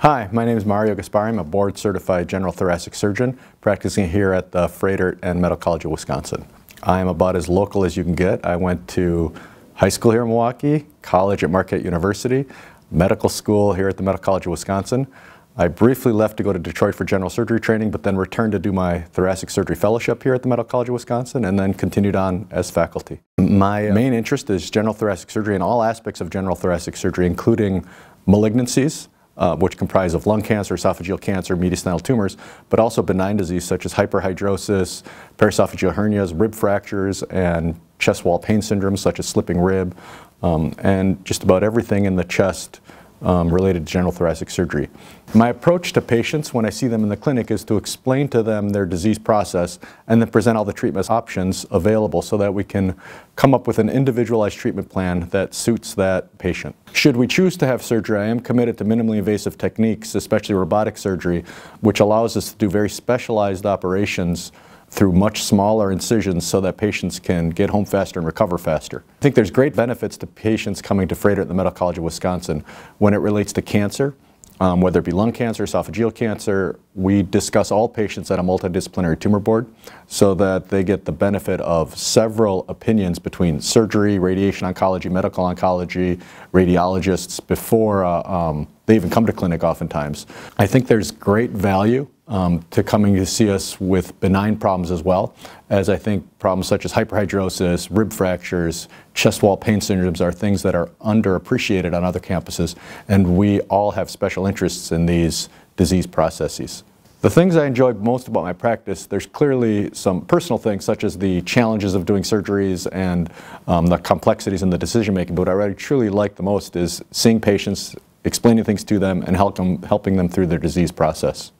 Hi, my name is Mario Gasparri. I'm a board certified general thoracic surgeon practicing here at the Froedtert and Medical College of Wisconsin. I am about as local as you can get. I went to high school here in Milwaukee, college at Marquette University, medical school here at the Medical College of Wisconsin. I briefly left to go to Detroit for general surgery training, but then returned to do my thoracic surgery fellowship here at the Medical College of Wisconsin, and then continued on as faculty. My main interest is general thoracic surgery and all aspects of general thoracic surgery, including malignancies, uh, which comprise of lung cancer, esophageal cancer, mediastinal tumors, but also benign disease such as hyperhidrosis, paraesophageal hernias, rib fractures, and chest wall pain syndromes such as slipping rib, um, and just about everything in the chest um, related to general thoracic surgery. My approach to patients when I see them in the clinic is to explain to them their disease process and then present all the treatment options available so that we can come up with an individualized treatment plan that suits that patient. Should we choose to have surgery, I am committed to minimally invasive techniques, especially robotic surgery, which allows us to do very specialized operations through much smaller incisions so that patients can get home faster and recover faster. I think there's great benefits to patients coming to Froedtert at the Medical College of Wisconsin when it relates to cancer, um, whether it be lung cancer, esophageal cancer. We discuss all patients at a multidisciplinary tumor board so that they get the benefit of several opinions between surgery, radiation oncology, medical oncology, radiologists before uh, um, they even come to clinic oftentimes. I think there's great value um, to coming to see us with benign problems as well, as I think problems such as hyperhidrosis, rib fractures, chest wall pain syndromes are things that are underappreciated on other campuses, and we all have special interests in these disease processes. The things I enjoy most about my practice, there's clearly some personal things such as the challenges of doing surgeries and um, the complexities in the decision making, but what I really truly like the most is seeing patients, explaining things to them, and help them, helping them through their disease process.